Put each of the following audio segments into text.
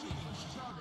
Shooting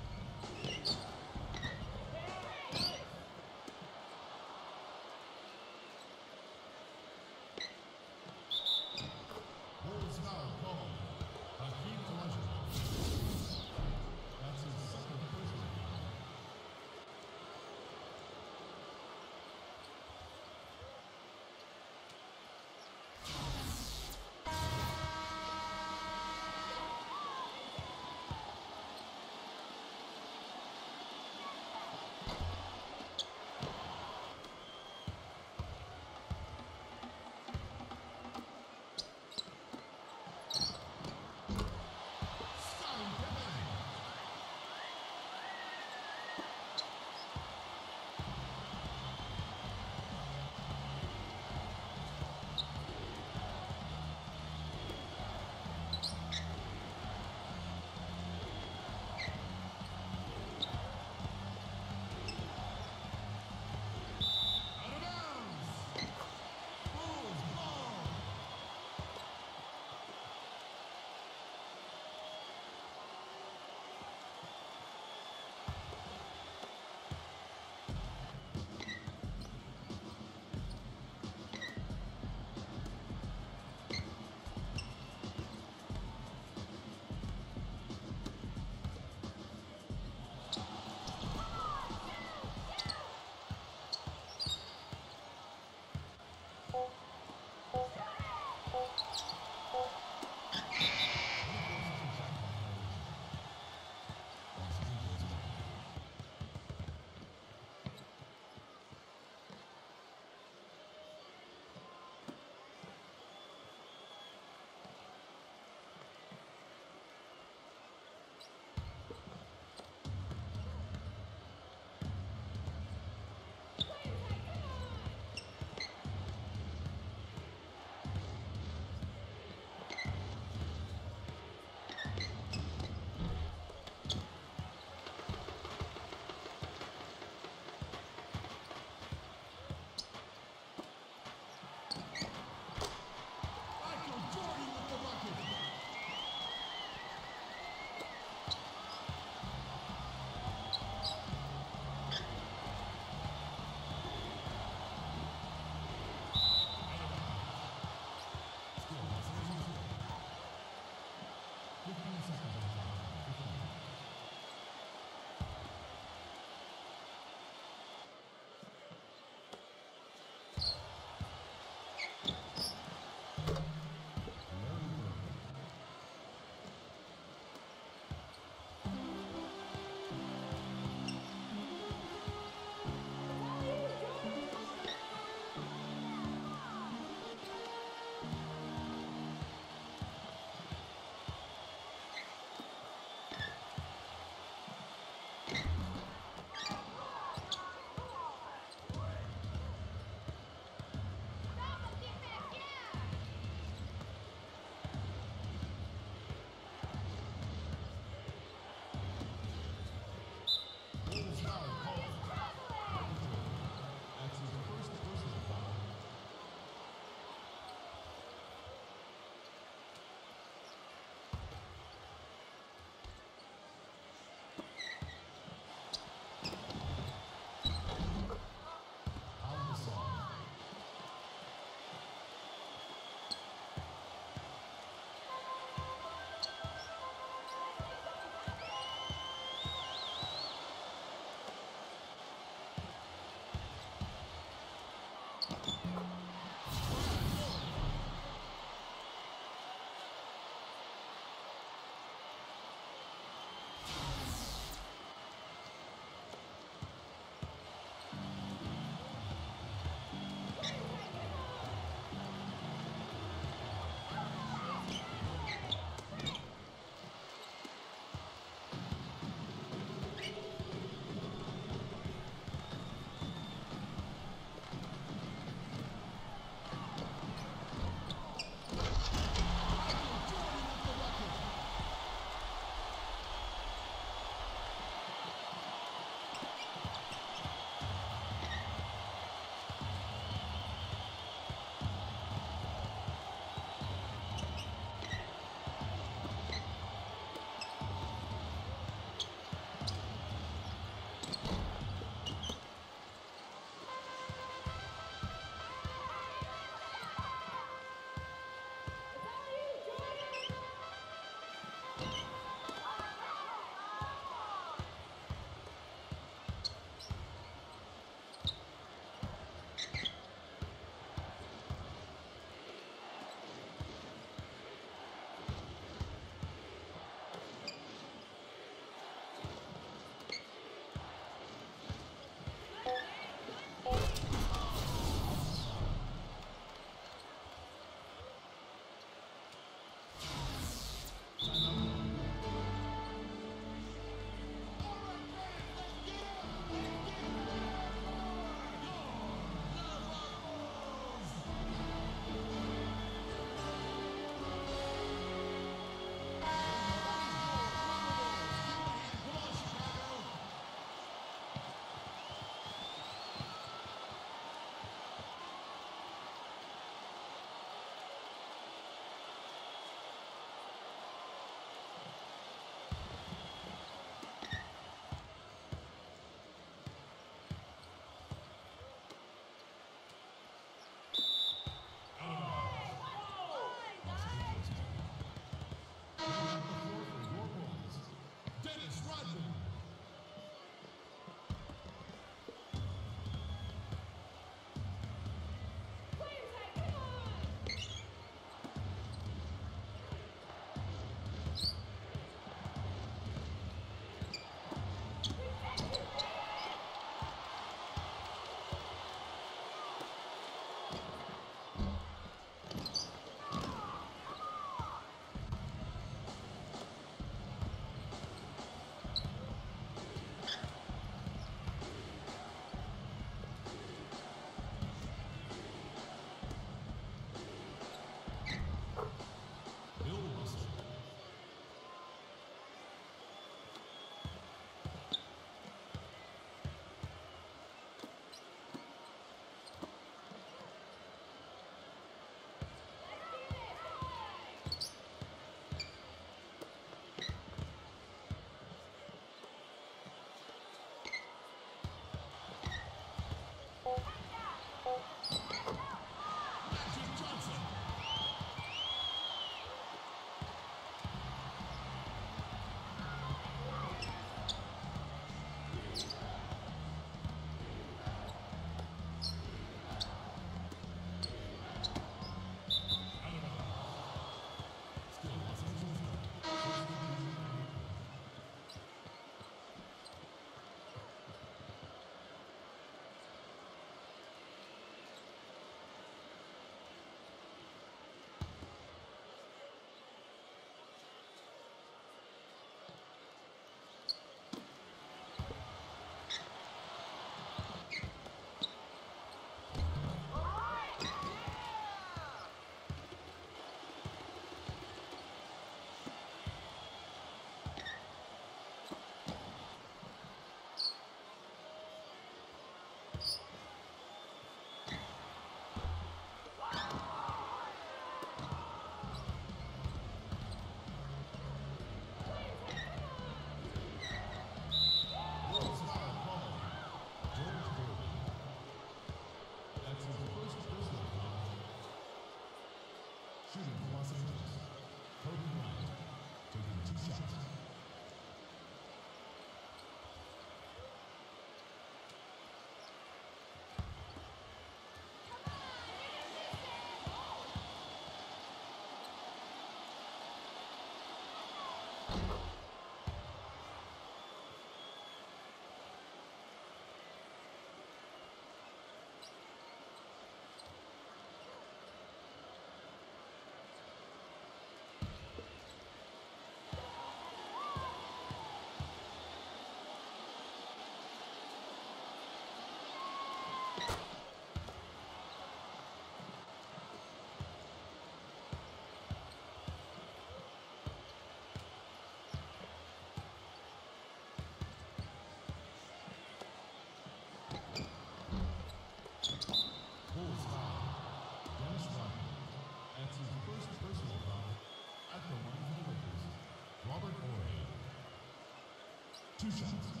Two shots.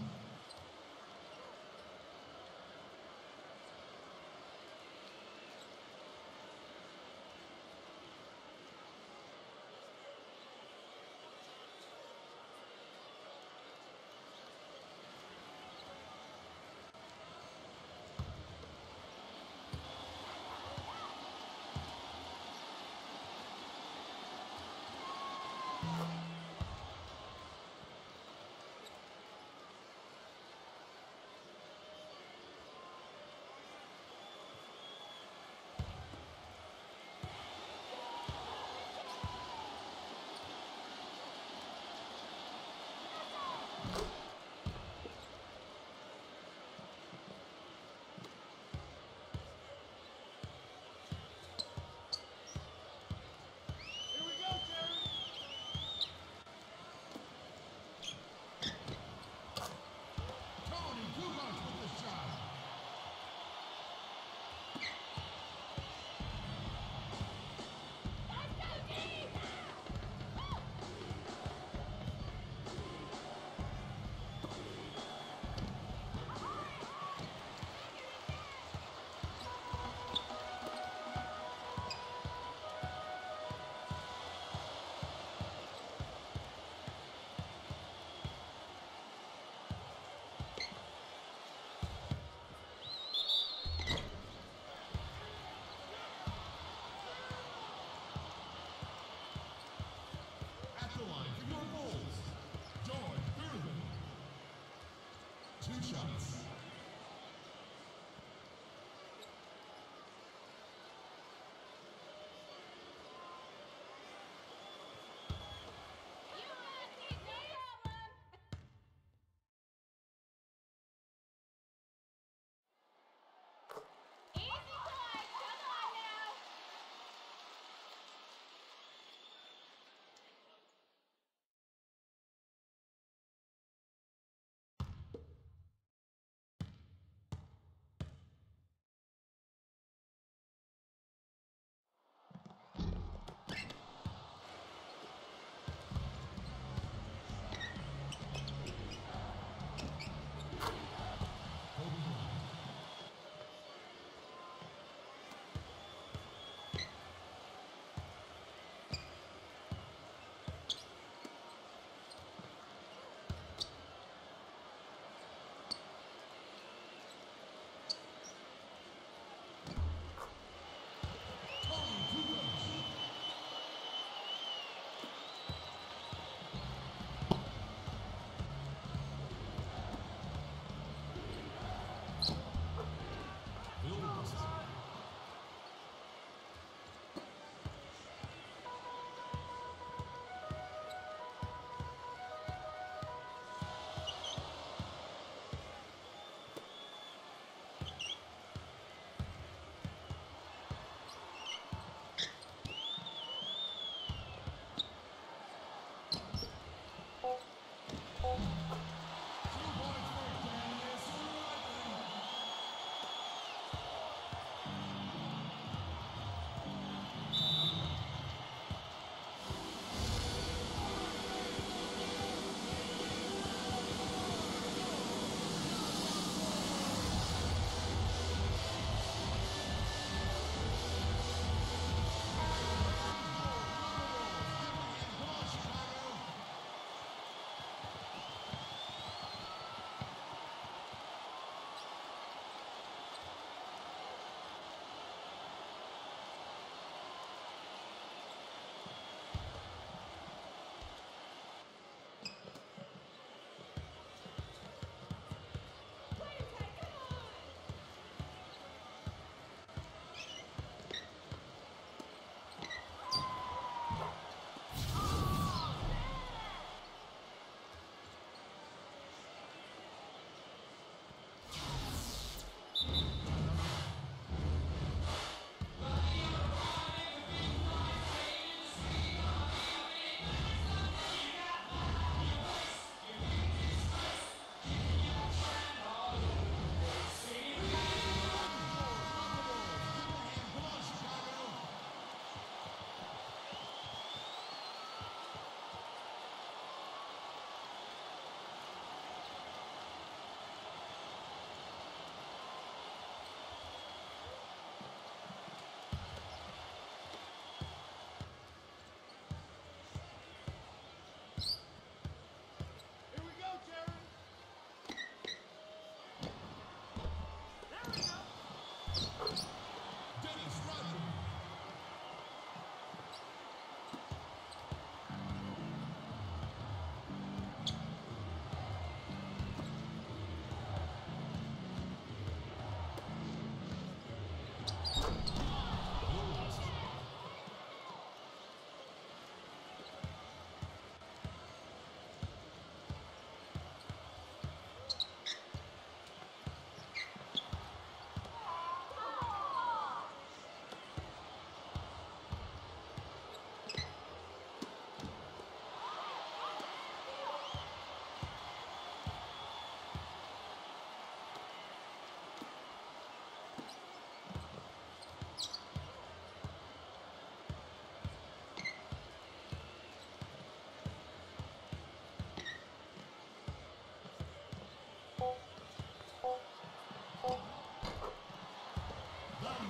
Shots.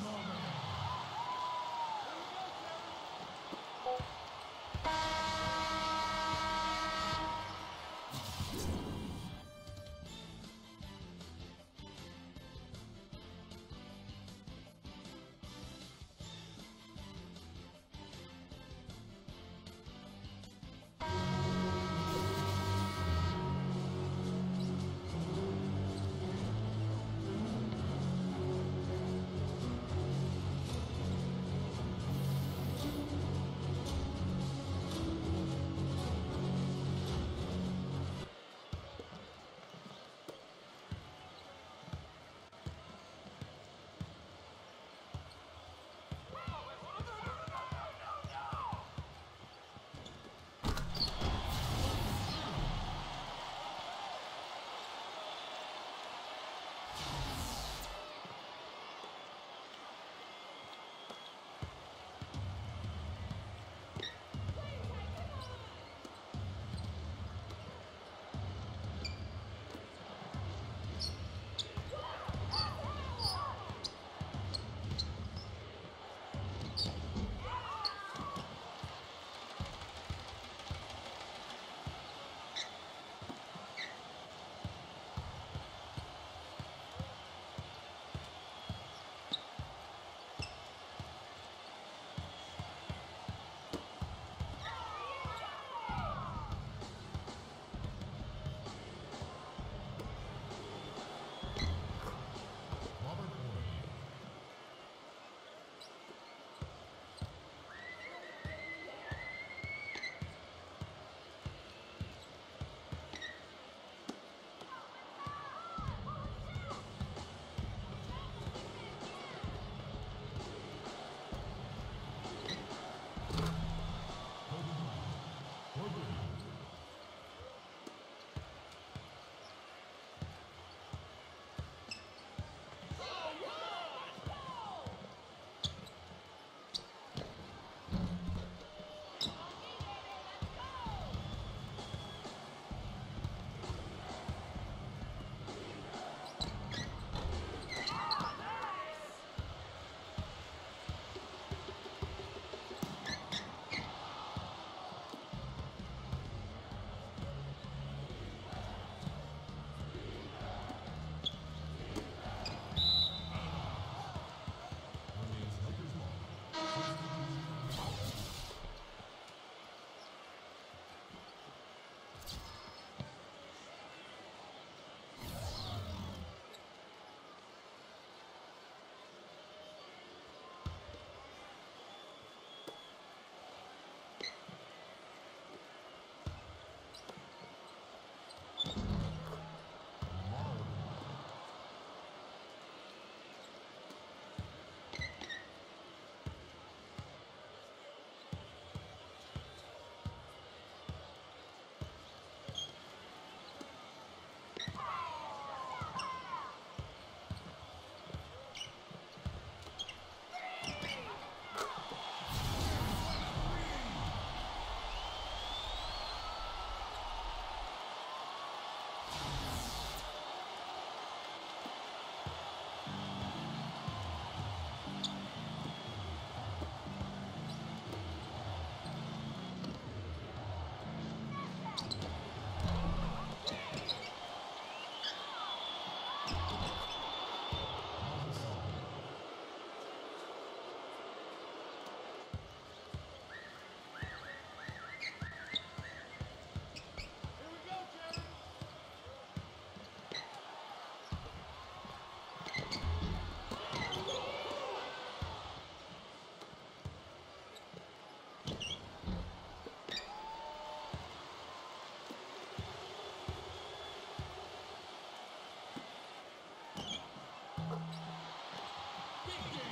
moment. Big game.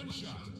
One shot.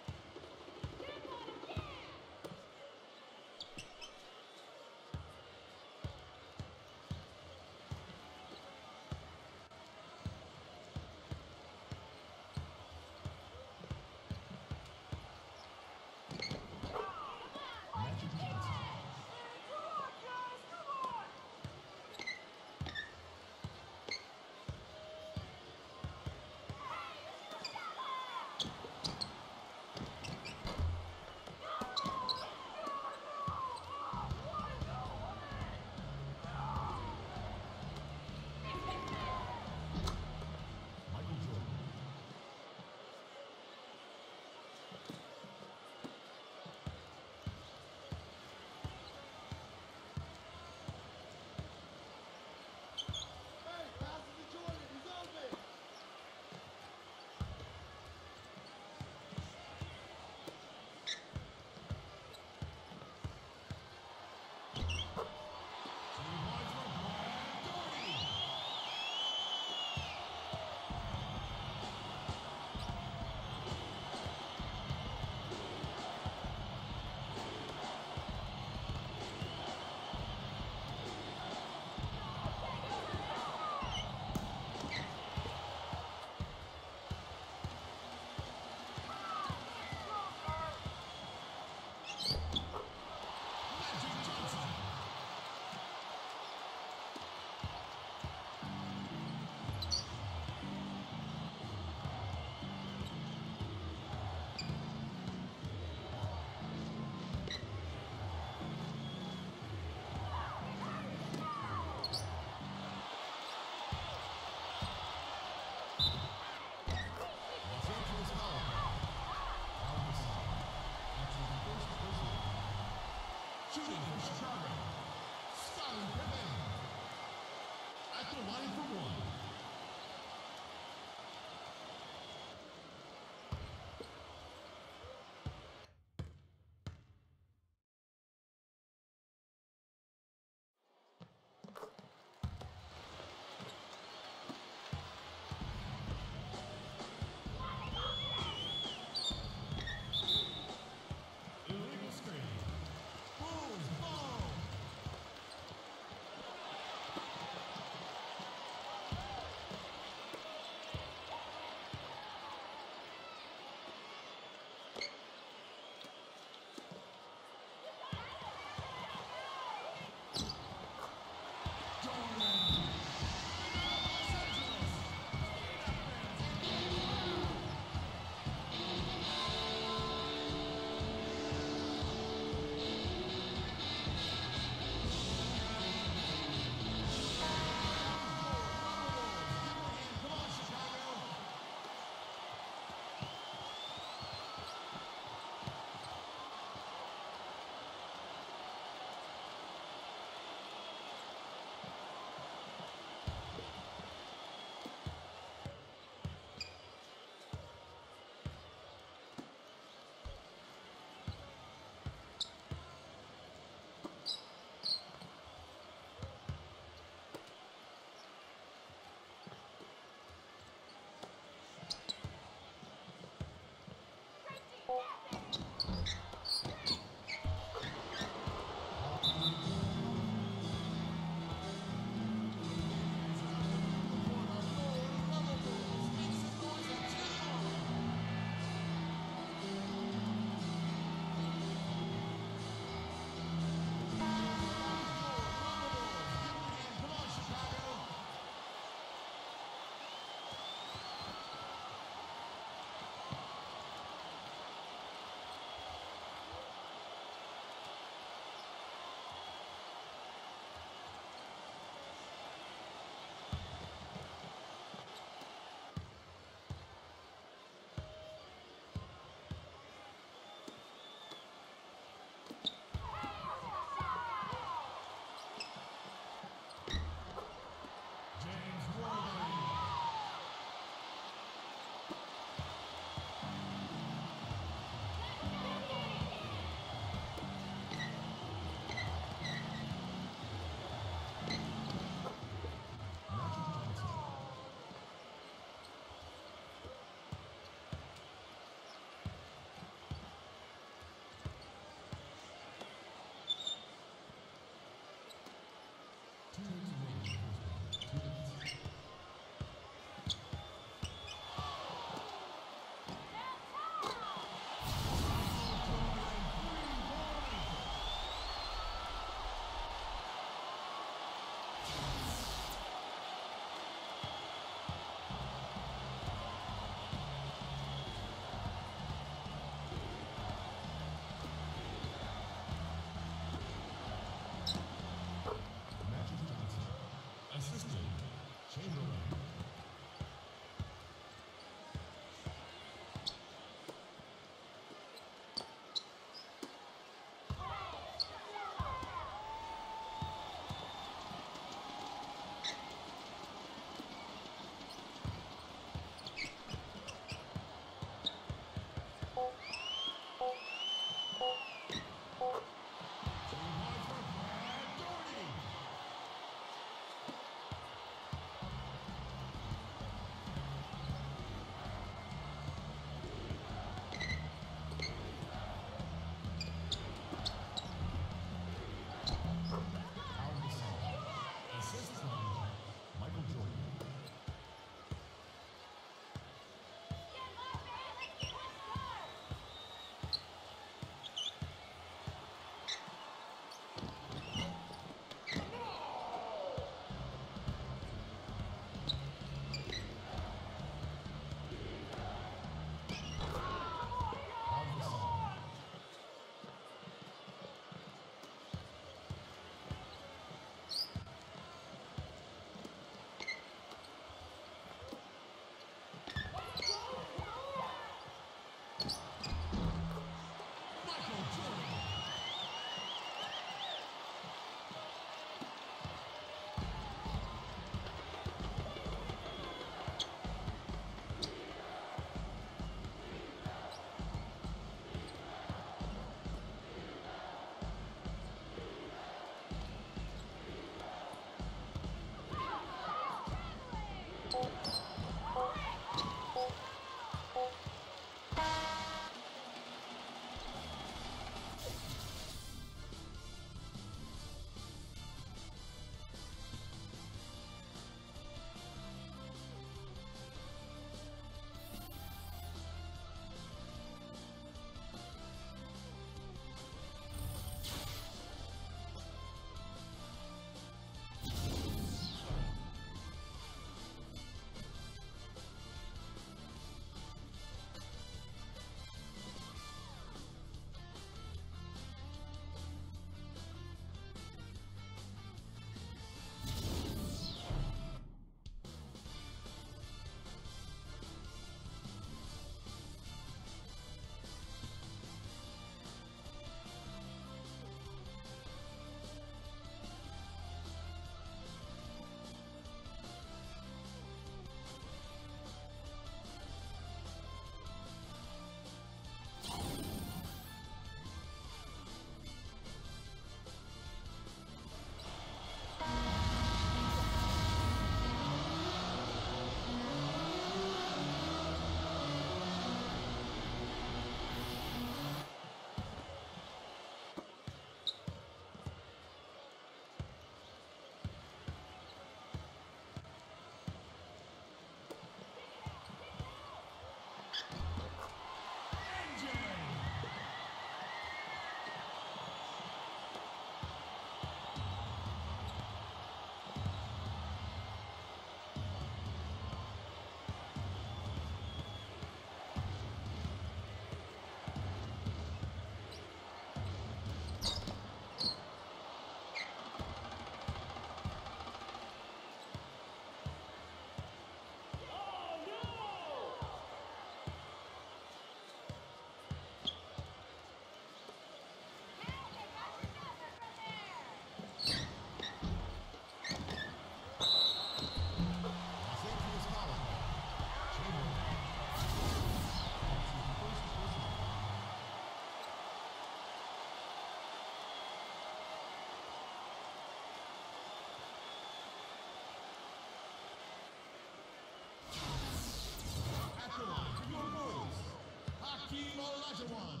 Akeem Olajuwon.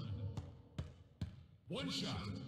One shot.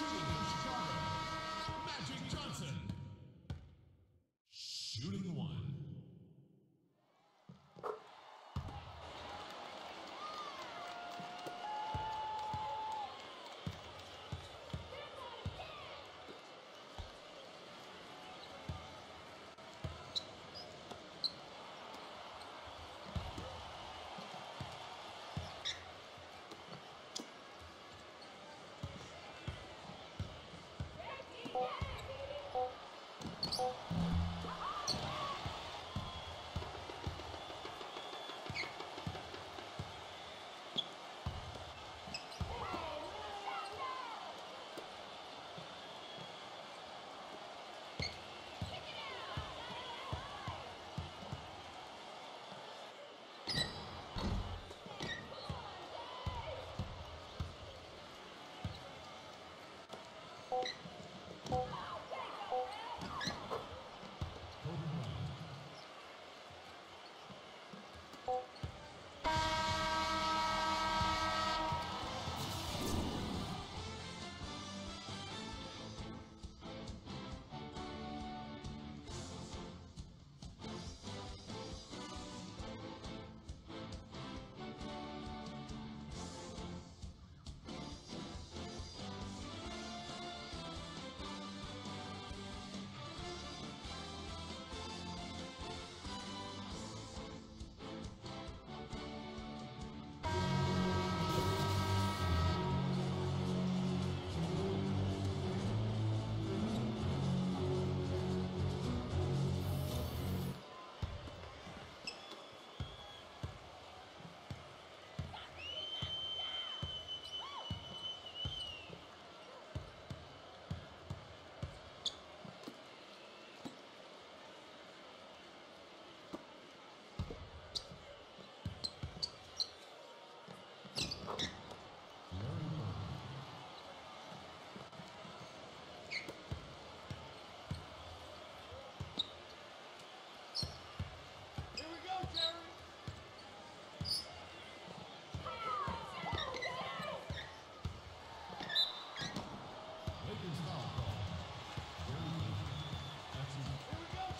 Shooting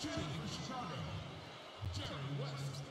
Shooting for Jerry West.